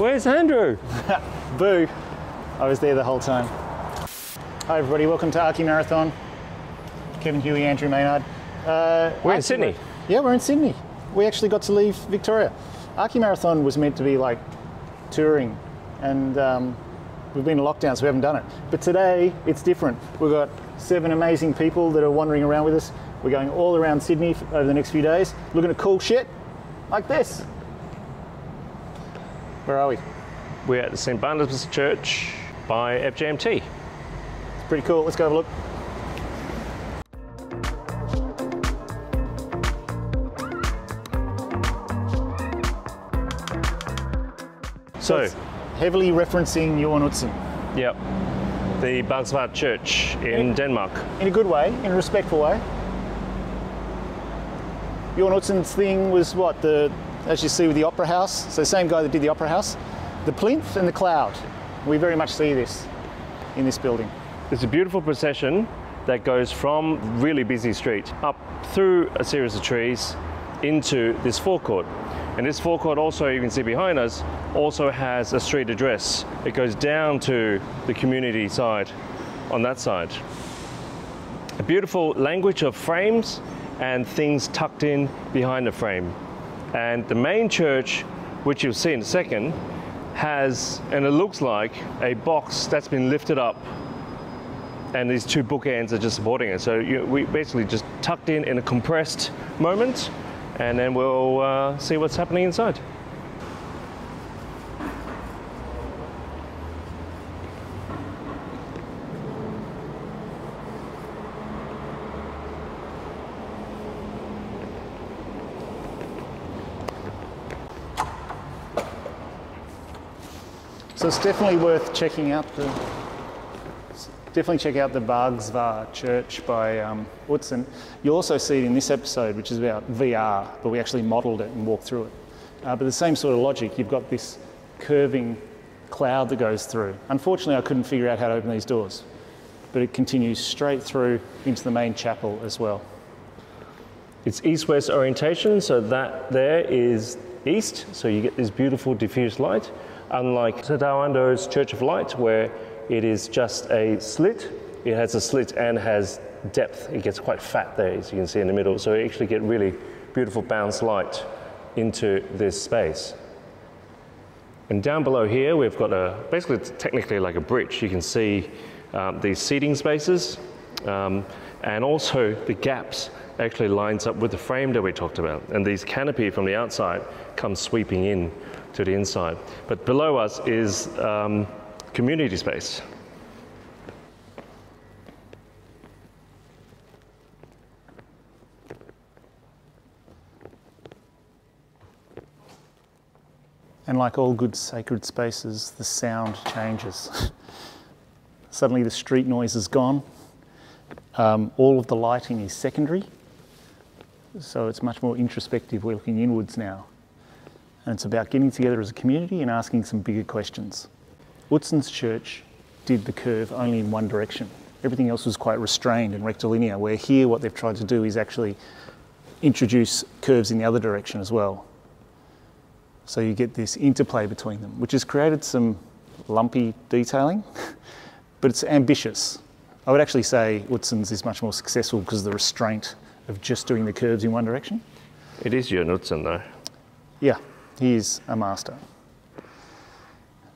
Where's Andrew? Boo. I was there the whole time. Hi everybody, welcome to Archimarathon. Kevin Hui, Andrew Maynard. Uh, We're in Sydney. Yeah, we're in Sydney. We actually got to leave Victoria. Archimarathon was meant to be like touring and um, we've been in lockdown so we haven't done it. But today it's different. We've got seven amazing people that are wandering around with us. We're going all around Sydney over the next few days looking at cool shit like this. Where are we? We're at the St. Barnabas Church by FJMT. It's pretty cool. Let's go have a look. So, heavily referencing Jorn Utzon yep, the Bagsværd Church in Denmark. in a good way, in a respectful way. Jorn Utzon's thing was what the, as you see with the Opera House. So same guy that did the Opera House, the plinth and the cloud. We very much see this in this building. It's a beautiful procession that goes from really busy street up through a series of trees into this forecourt. And this forecourt also, you can see behind us, also has a street address. It goes down to the community side on that side. A beautiful language of frames and things tucked in behind the frame. And the main church, which you'll see in a second, has, and it looks like, a box that's been lifted up and these two bookends are just supporting it. So you, we basically just tucked in in a compressed moment, and then we'll uh, see what's happening inside. So it's definitely worth checking out the. Definitely check out the Bagsværd Church by um, Utzon. You'll also see it in this episode, which is about VR, but we actually modelled it and walked through it. Uh, but the same sort of logic. You've got this curving cloud that goes through. Unfortunately, I couldn't figure out how to open these doors, but it continues straight through into the main chapel as well. It's east-west orientation, so that there is east, so you get this beautiful diffuse light, unlike Tadao Ando's Church of Light, where it is just a slit. It has a slit and has depth. It gets quite fat there, as you can see in the middle. So you actually get really beautiful bounce light into this space. And down below here, we've got a basically technically like a bridge. You can see um, these seating spaces, um, and also the gaps actually lines up with the frame that we talked about. And these canopy from the outside comes sweeping in to the inside. But below us is um, community space. And like all good sacred spaces, the sound changes. Suddenly the street noise is gone. Um, all of the lighting is secondary. So it's much more introspective. We're looking inwards now. And it's about getting together as a community and asking some bigger questions. Utzon's church did the curve only in one direction. Everything else was quite restrained and rectilinear, where here what they've tried to do is actually introduce curves in the other direction as well. So you get this interplay between them, which has created some lumpy detailing, but it's ambitious. I would actually say Utzon's is much more successful because of the restraint of just doing the curves in one direction. It is Jörn Utzon though, Yeah, he is a master.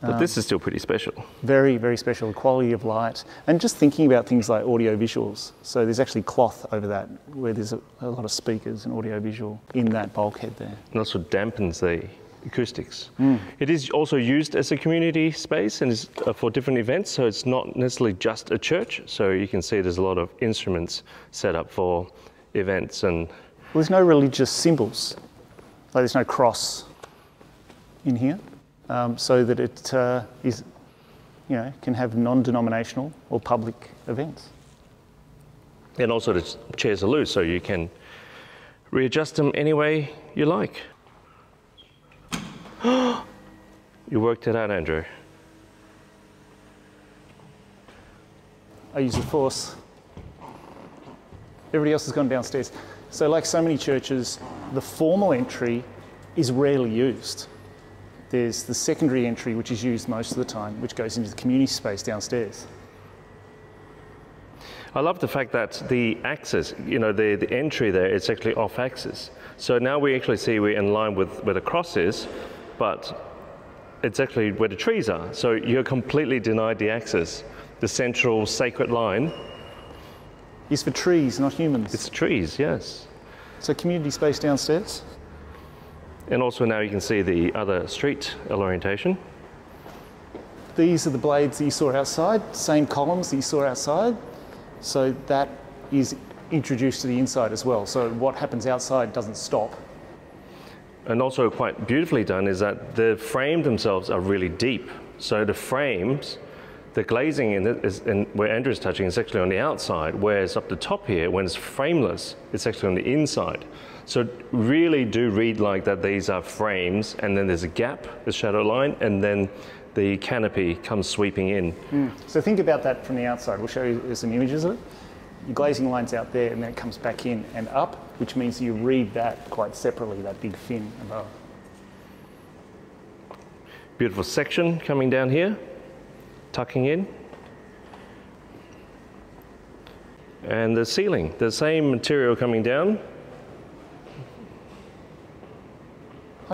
But this is still pretty special. Very, very special quality of light. And just thinking about things like audio visuals. So there's actually cloth over that where there's a, a lot of speakers and audio visual in that bulkhead there. and also dampens the acoustics. It is also used as a community space and is uh, for different events, so it's not necessarily just a church. So you can see there's a lot of instruments set up for events and Well, there's no religious symbols. Like there's no cross in here, um, so that it uh, is, you know, can have non-denominational or public events. And also the chairs are loose, so you can readjust them any way you like. you worked it out, Andrew. I use the force. Everybody else has gone downstairs. So, like so many churches, the formal entry is rarely used. There's the secondary entry, which is used most of the time, which goes into the community space downstairs. I love the fact that the axis, you know, the, the entry there is actually off axis. So now we actually see we're in line with where the cross is, but it's actually where the trees are. So you're completely denied the axis. The central sacred line, Is for trees, not humans. it's trees, yes. so, community space downstairs. And also now you can see the other street orientation. These are the blades that you saw outside, same columns that you saw outside. So that is introduced to the inside as well. So what happens outside doesn't stop. And also quite beautifully done is that the frame themselves are really deep. So the frames, the glazing in it is in where Andrew's touching is actually on the outside, whereas up the top here, when it's frameless, it's actually on the inside. So really do read like that these are frames and then there's a gap, the shadow line, and then the canopy comes sweeping in. Hmm. So think about that from the outside. We'll show you some images of it. Your glazing line's out there and then it comes back in and up, which means you read that quite separately, that big fin above. Beautiful section coming down here, tucking in. And the ceiling, the same material coming down.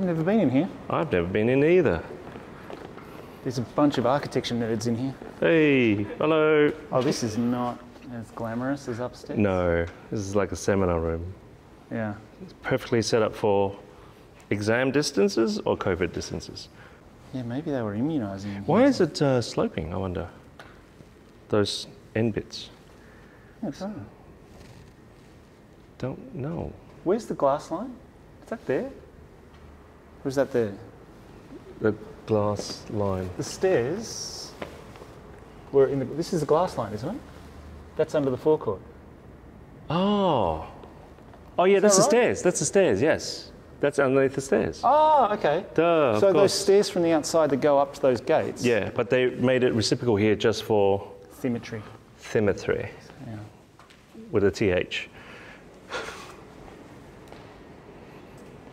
I've never been in here. I've never been in either. There's a bunch of architecture nerds in here. Hey, hello. Oh, this is not as glamorous as upstairs. No, this is like a seminar room. Yeah. It's perfectly set up for exam distances or COVID distances. Yeah, maybe they were immunising. Why is it uh, sloping, I wonder? Those end bits. Yeah, don't know. Don't know. Where's the glass line? Is that there? Is that there? The glass line. The stairs were in the. This is the glass line, isn't it? That's under the forecourt. Oh. Oh, yeah, that's that the right? stairs. That's the stairs, yes. That's underneath the stairs. Oh, okay. Duh, so those stairs from the outside that go up to those gates. Yeah, but they made it reciprocal here just for Symmetry. symmetry Yeah. with a TH.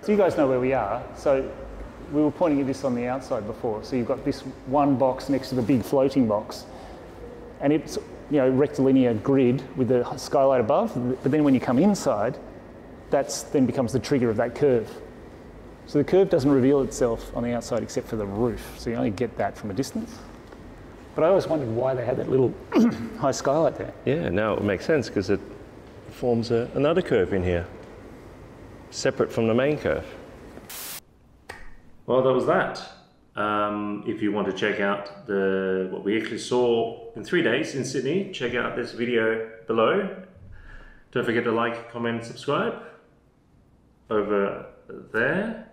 So you guys know where we are. So we were pointing at this on the outside before. So you've got this one box next to the big floating box, and it's you know rectilinear grid with the skylight above. But then when you come inside, that's then becomes the trigger of that curve. So the curve doesn't reveal itself on the outside except for the roof. So you only get that from a distance. But I always wondered why they had that little high skylight there. Yeah, now it makes sense because it forms a, another curve in here, separate from the main curve. Well, that was that. Um, if you want to check out the what we actually saw in three days in Sydney, check out this video below. Don't forget to like, comment, subscribe over there.